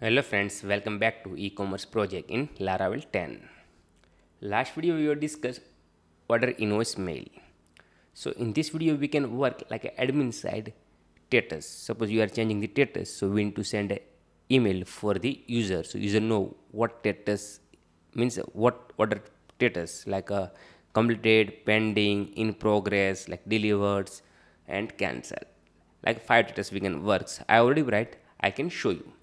Hello friends, welcome back to e-commerce project in Laravel 10. Last video we discussed order invoice mail. So in this video we can work like an admin side status. Suppose you are changing the status, so we need to send an email for the user. So user know what status means what order status like a completed, pending, in progress, like delivered and cancel. Like five status we can works. I already write, I can show you.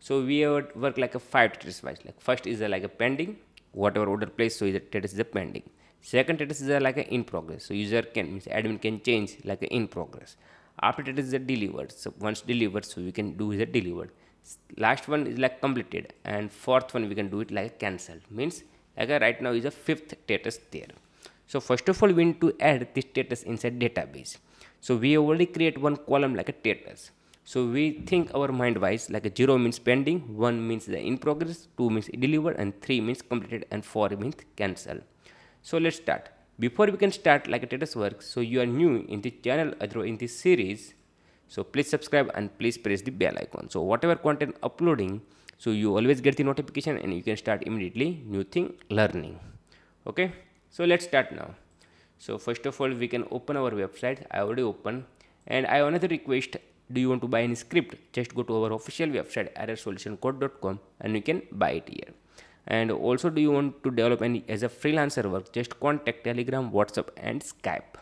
So we have work like a five status wise. Like first is a, like a pending, whatever order placed, so is a status is a pending. Second status is a, like a in progress. So user can means admin can change like a in progress. After that is a delivered. So once delivered, so we can do is a delivered. Last one is like completed, and fourth one we can do it like a cancelled. Means like a right now is a fifth status there. So first of all, we need to add this status inside database. So we already create one column like a status. So we think our mind wise like a 0 means pending, 1 means the in progress, 2 means delivered and 3 means completed and 4 means cancel. So let's start. Before we can start like a status work, so you are new in this channel or in this series, so please subscribe and please press the bell icon. So whatever content uploading, so you always get the notification and you can start immediately new thing learning. Okay, so let's start now. So first of all, we can open our website. I already open and I another request do you want to buy any script? Just go to our official website errorsolutioncode.com and you can buy it here. And also do you want to develop any as a freelancer work just contact telegram whatsapp and skype.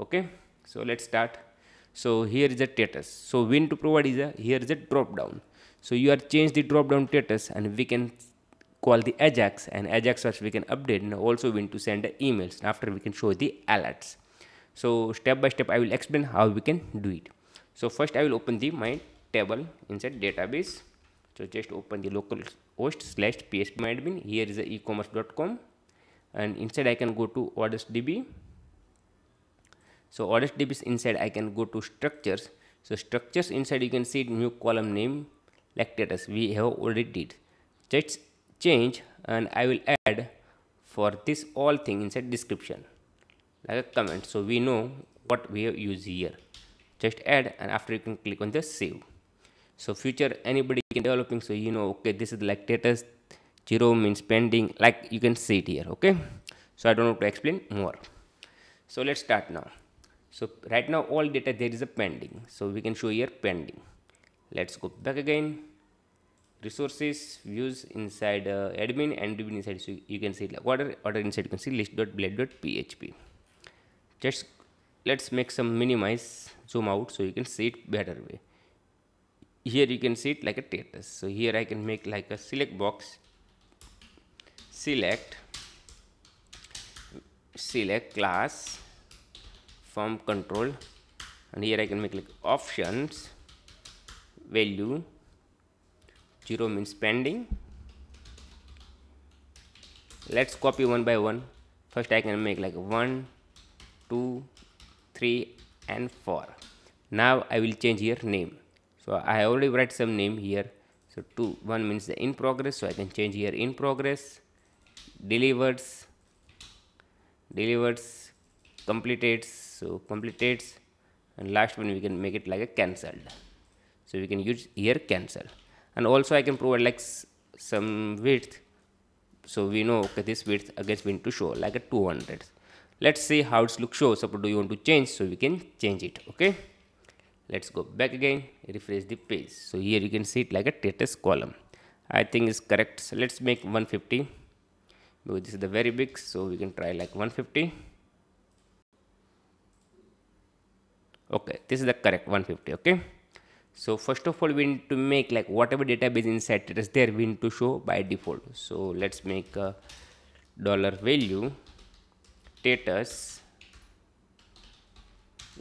Okay? So let's start. So here is the status. So need to provide is a here is a drop down so you are change the drop down status and we can call the ajax and ajax first we can update and also need to send the emails after we can show the alerts. So step by step i will explain how we can do it so first I will open the my table inside database. So just open the local host slash phpMyAdmin. Here is the ecommerce.com and inside I can go to orders db So ordersdb is inside I can go to structures. So structures inside you can see new column name like status we have already did. Just change and I will add for this all thing inside description like a comment. So we know what we have used here just add and after you can click on the save. So future anybody can developing so you know okay this is like status zero means pending like you can see it here okay? So i don't have to explain more. So let's start now. So right now all data there is a pending so we can show here pending. Let's go back again. Resources views inside uh, admin and admin inside so you can see like order order inside you can see list.blade.php just let's make some minimize zoom out so you can see it better way. Here you can see it like a status. So here I can make like a select box. Select select class form control and here I can make like options value 0 means pending let's copy one by one. First I can make like 1 2 3 and 4 now I will change here name. So I already write some name here. So 2 1 means the in progress. So I can change here in progress delivers delivers completed. So completed. And last one we can make it like a cancelled. So we can use here cancel. And also I can provide like some width. So we know okay this width against need to show like a 200 let's see how it looks show. Suppose do you want to change? So we can change it okay? Let's go back again. Refresh the page. So here you can see it like a status column. I think is correct. So let's make 150 because this is the very big so we can try like 150 okay this is the correct 150 okay? So first of all we need to make like whatever database inside status there we need to show by default. So let's make a dollar value status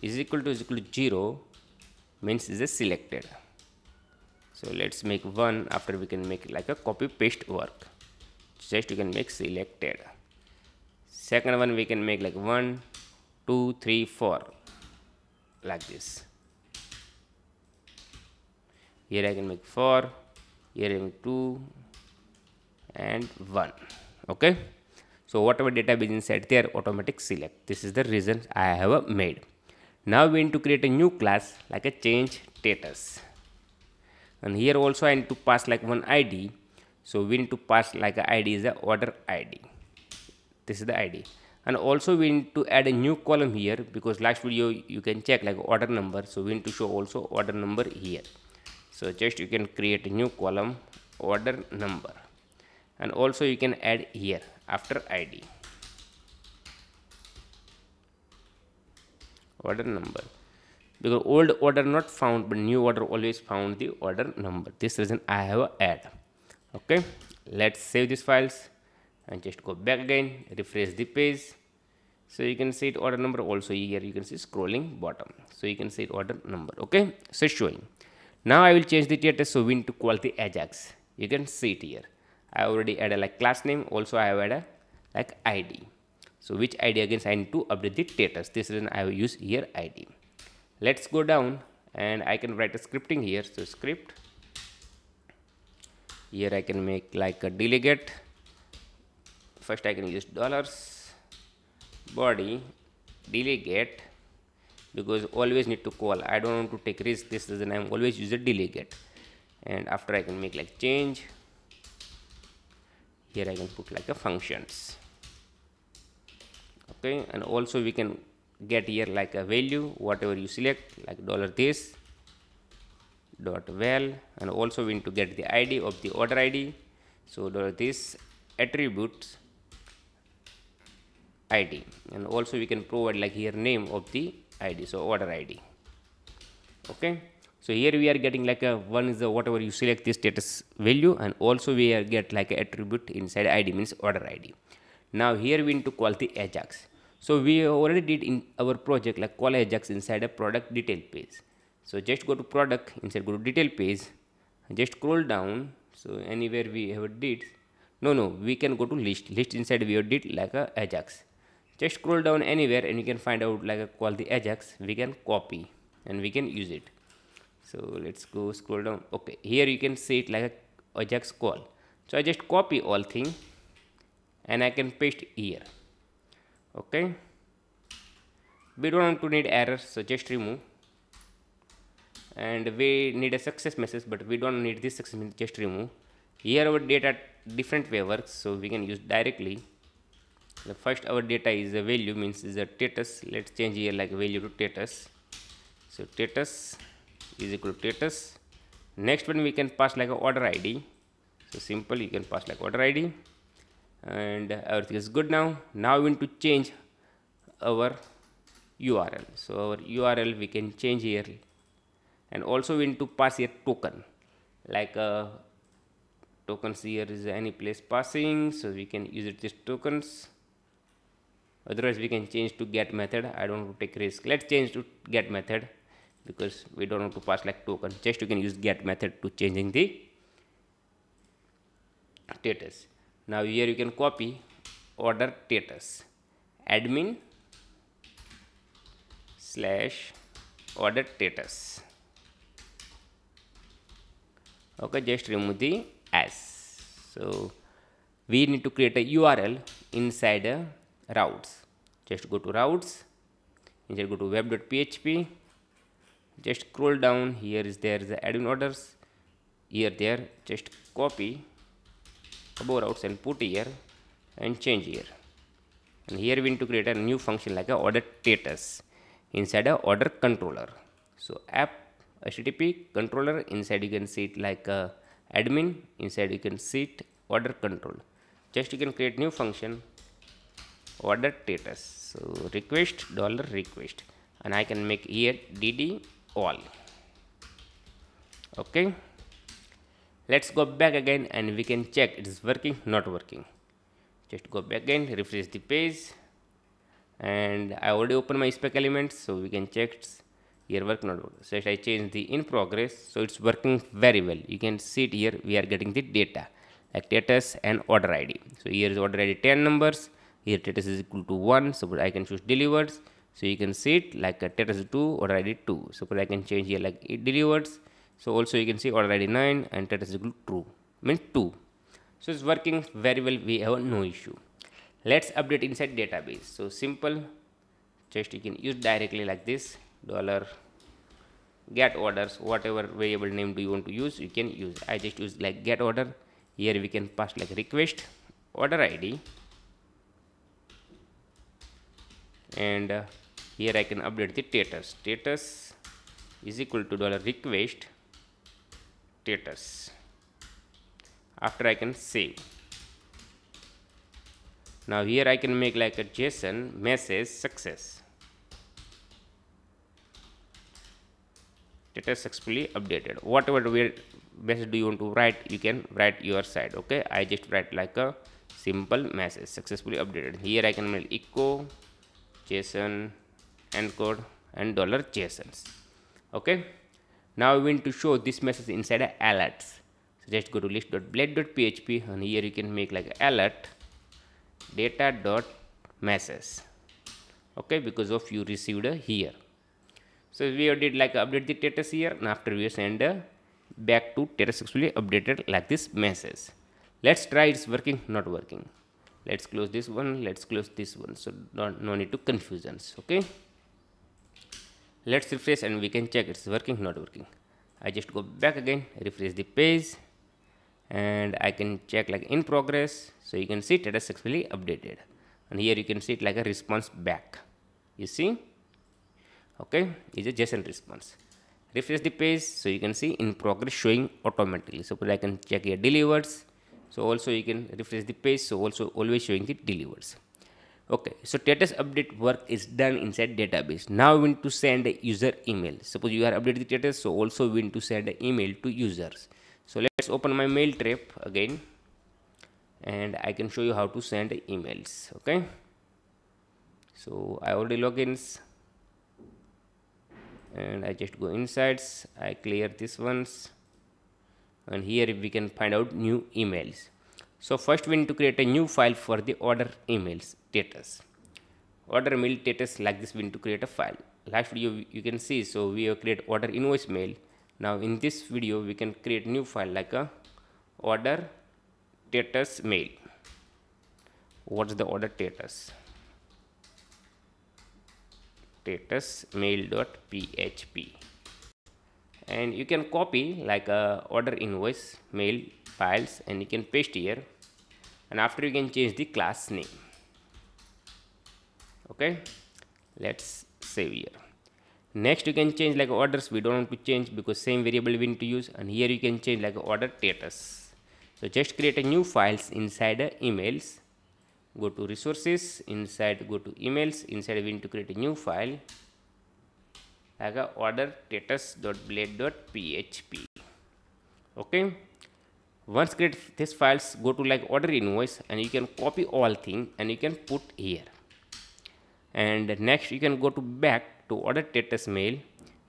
is equal to is equal to 0 means is a selected. So let's make one after we can make like a copy paste work. Just you can make selected. Second one we can make like one two three four like this. Here I can make four here I make two and one. Okay so whatever database inside there automatic select. This is the reason I have made. Now we need to create a new class like a change status. And here also I need to pass like one ID so we need to pass like a ID is the order ID this is the ID and also we need to add a new column here because last video you can check like order number. So we need to show also order number here. So just you can create a new column order number and also you can add here after id order number. Because old order not found but new order always found the order number. This reason i have a add. Okay let's save these files and just go back again refresh the page. So you can see it order number also here. You can see scrolling bottom. So you can see it order number. Okay so showing. Now i will change the status so we need to the ajax. You can see it here i already added like class name also i have added like id so which id again? I need to update the status. This reason i will use here id let's go down and i can write a scripting here. So script. Here i can make like a delegate. First i can use dollars. Body. Delegate. Because always need to call. I don't want to take risk. This reason i'm always use a delegate. And after i can make like change here i can put like a functions. Okay and also we can get here like a value whatever you select like dollar this dot val and also we need to get the id of the order id so dollar this attributes id and also we can provide like here name of the id so order id okay so here we are getting like a one is the whatever you select the status value and also we are get like a attribute inside id means order id now here we need to call the ajax. So we already did in our project like call ajax inside a product detail page. So just go to product inside go to detail page just scroll down. So anywhere we have did no no we can go to list. List inside we have did like a ajax. Just scroll down anywhere and you can find out like a call the ajax. We can copy and we can use it so let's go scroll down. Okay here you can see it like a ajax call. So i just copy all thing and i can paste here. Okay. We don't want to need errors so just remove. And we need a success message but we don't need this success message just remove. Here our data different way works so we can use directly. The first our data is a value means is a status. Let's change here like value to status. So status is equal to status. Next one we can pass like a order id so simple you can pass like order id and everything is good now. Now we need to change our url so our url we can change here. And also we need to pass a token. Like uh, tokens here is any place passing. So we can use it this tokens. Otherwise we can change to get method. I don't want to take risk. Let's change to get method because we don't want to pass like token. Just you can use get method to changing the status. Now here you can copy order status. Admin slash order status. Okay just remove the s so we need to create a url inside a routes. Just go to routes. Just go to web.php just scroll down. Here is there the admin orders. Here there. Just copy above routes and put here and change here. And here we need to create a new function like a order status inside a order controller. So app http controller inside you can see it like a admin inside you can see it order control. Just you can create new function order status. So request dollar request. And I can make here dd all okay? Let's go back again and we can check it is working not working. Just go back again refresh the page. And I already open my spec elements so we can check here work not work. So I change the in progress so it's working very well. You can see it here we are getting the data like status and order ID so here is order ID 10 numbers. Here status is equal to 1 so I can choose delivered so you can see it like a status 2 order ID 2 suppose I can change here like it delivers. so also you can see order ID 9 and status equal true. Means 2 so it's working very well. We have no issue. Let's update inside database. So simple. Just you can use directly like this. Dollar get orders whatever variable name do you want to use you can use. I just use like get order. Here we can pass like request order id and uh, here i can update the status. Status is equal to dollar request status. After i can save. Now here i can make like a json message success. Status successfully updated. Whatever message do you want to write you can write your side okay? I just write like a simple message successfully updated. Here i can make echo json encode and dollar jasons okay? Now we want to show this message inside a alerts so just go to list.blade.php and here you can make like alert data dot message. Okay? Because of you received a here. So we did like update the status here and after we send back to status successfully updated like this message. Let's try it's working not working. Let's close this one let's close this one. So don't no need to confusions. Okay let's refresh and we can check it's working not working. I just go back again refresh the page and i can check like in progress. So you can see status successfully updated. And here you can see it like a response back. You see? Okay is a json response. Refresh the page so you can see in progress showing automatically. Suppose i can check here delivers so also you can refresh the page so also always showing the delivers okay so status update work is done inside database. Now we need to send a user email. Suppose you are updating the status so also we need to send an email to users. So let's open my Mailtrap again and i can show you how to send emails okay? So i already logins and I just go insights. I clear this ones and here we can find out new emails so first we need to create a new file for the order emails status. Order mail status like this we need to create a file. Last video you can see so we have create order invoice mail. Now in this video we can create new file like a order status mail. What's the order status? Status mail.php and you can copy like a order invoice mail files and you can paste here and after you can change the class name. Okay? Let's save here. Next you can change like orders. We don't want to change because same variable we need to use. And here you can change like order status. So just create a new files inside emails. Go to resources. Inside go to emails. Inside we need to create a new file. Like a order status.blade.php okay once create this files go to like order invoice and you can copy all thing and you can put here. And next you can go to back to order status mail.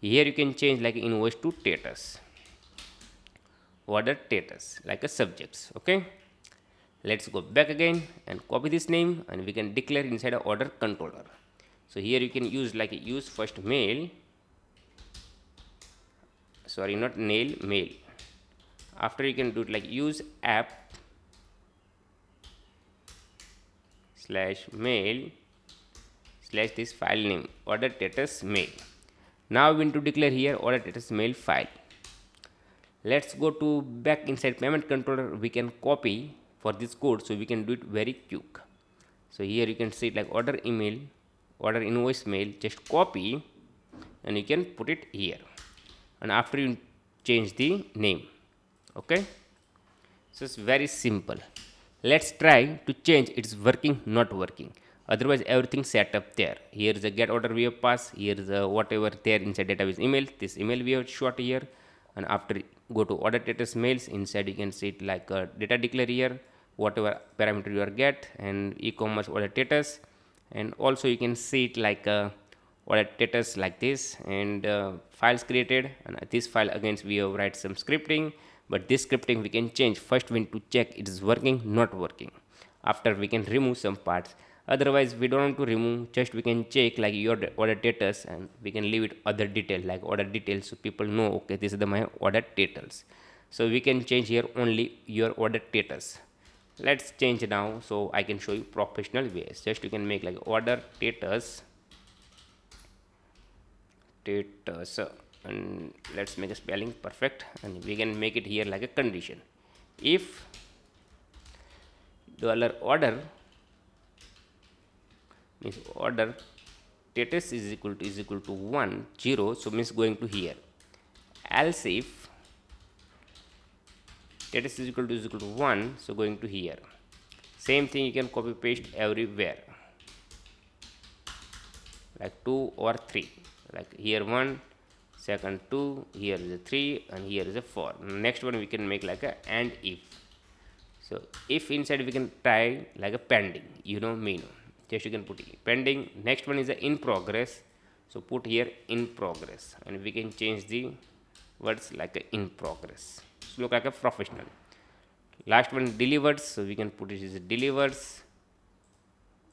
Here you can change like invoice to status. Order status like a subjects okay? Let's go back again and copy this name and we can declare inside a order controller. So here you can use like use first mail. Sorry not nail mail after you can do it like use app slash mail slash this file name order status mail. Now we need to declare here order status mail file. Let's go to back inside payment controller. We can copy for this code so we can do it very quick. So here you can see like order email order invoice mail just copy and you can put it here. And after you change the name okay? So it's very simple. Let's try to change it's working not working. Otherwise everything set up there. Here is a get order we have passed. Here is a whatever there inside database email. This email we have shot here. And after go to order status mails. Inside you can see it like a data declare here. Whatever parameter you are get. And e-commerce order status. And also you can see it like uh, order status like this. And uh, files created. And this file again we have write some scripting but this scripting we can change. First we need to check it is working not working. After we can remove some parts. Otherwise we don't want to remove. Just we can check like your order status and we can leave it other detail like order details so people know okay this is the my order details so we can change here only your order status. Let's change now so I can show you professional ways. Just you can make like order status. Status and let's make a spelling perfect and we can make it here like a condition. If dollar order means order status is equal to is equal to 1 0 so means going to here. Else if status is equal to is equal to 1 so going to here. Same thing you can copy paste everywhere. Like 2 or 3 like here 1 second 2 here is a 3 and here is a 4 next one we can make like a and if. So if inside we can try like a pending you know mean just you can put pending next one is a in progress. So put here in progress and we can change the words like a in progress. So look like a professional. Last one delivers. So we can put it as delivered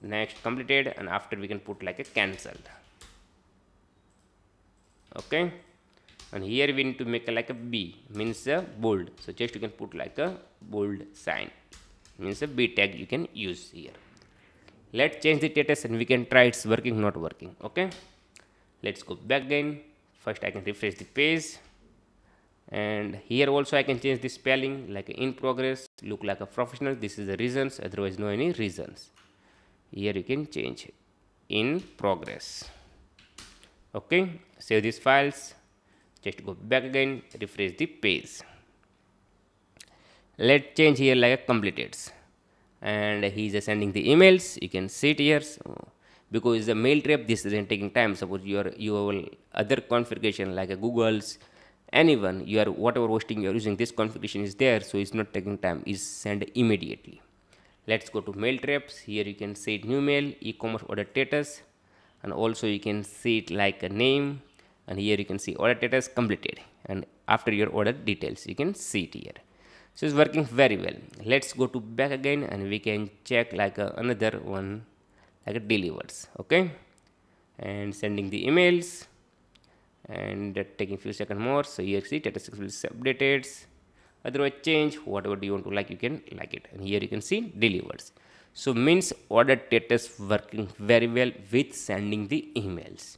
next completed and after we can put like a cancelled okay? And here we need to make like a b. Means a bold. So just you can put like a bold sign. Means a b tag you can use here. Let's change the status and we can try it's working not working. Okay? Let's go back again. First i can refresh the page. And here also i can change the spelling like in progress look like a professional. This is the reasons otherwise no any reasons. Here you can change in progress okay save these files. Just go back again refresh the page. Let's change here like completed and he's sending the emails. You can see it here. So because the Mailtrap this isn't taking time. Suppose your your other configuration like a google's anyone you are whatever hosting you are using this configuration is there so it's not taking time. Is sent immediately. Let's go to Mailtraps. Here you can see new mail e-commerce order status and also you can see it like a name. And here you can see order status completed. And after your order details you can see it here. So it's working very well. Let's go to back again and we can check like a, another one like a delivers okay? And sending the emails. And uh, taking few seconds more. So here see status will updated. Otherwise change whatever you want to like you can like it. And here you can see delivers so means order status working very well with sending the emails.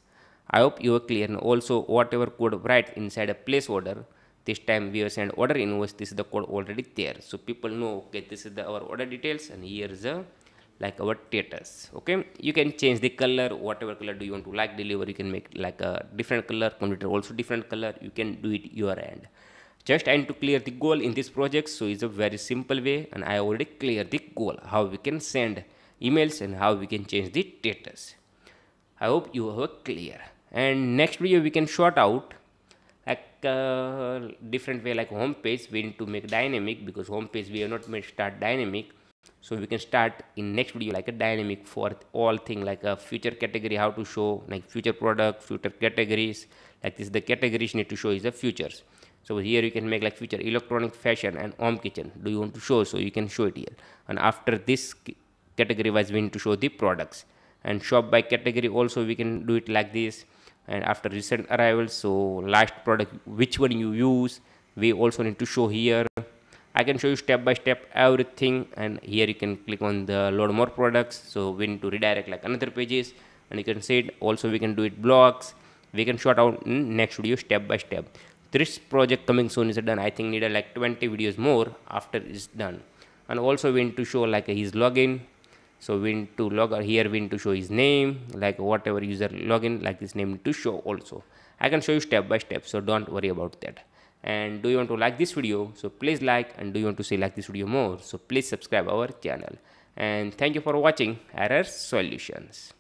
I hope you are clear. And also whatever code write inside a place order this time we are send order invoice this is the code already there. So people know okay this is the our order details and here is the like our status okay? You can change the color whatever color do you want to like deliver you can make like a different color computer also different color you can do it your end just and to clear the goal in this project so it's a very simple way and i already clear the goal how we can send emails and how we can change the status. I hope you have clear. And next video we can sort out like uh, different way like home page we need to make dynamic because home page we are not made start dynamic. So we can start in next video like a dynamic for all thing like a future category how to show like future product future categories like this the categories need to show is the futures so here you can make like future electronic fashion and home kitchen. Do you want to show? So you can show it here. And after this category wise we need to show the products. And shop by category also we can do it like this. And after recent arrivals so last product which one you use we also need to show here. I can show you step by step everything. And here you can click on the load more products. So we need to redirect like another pages. And you can see it. Also we can do it blocks. We can sort out next video step by step this project coming soon is done. I think needed uh, like 20 videos more after it's done. And also we need to show like his login. So we need to log uh, here we need to show his name like whatever user login like this name to show also. I can show you step by step so don't worry about that. And do you want to like this video? So please like and do you want to see like this video more? So please subscribe our channel. And thank you for watching error solutions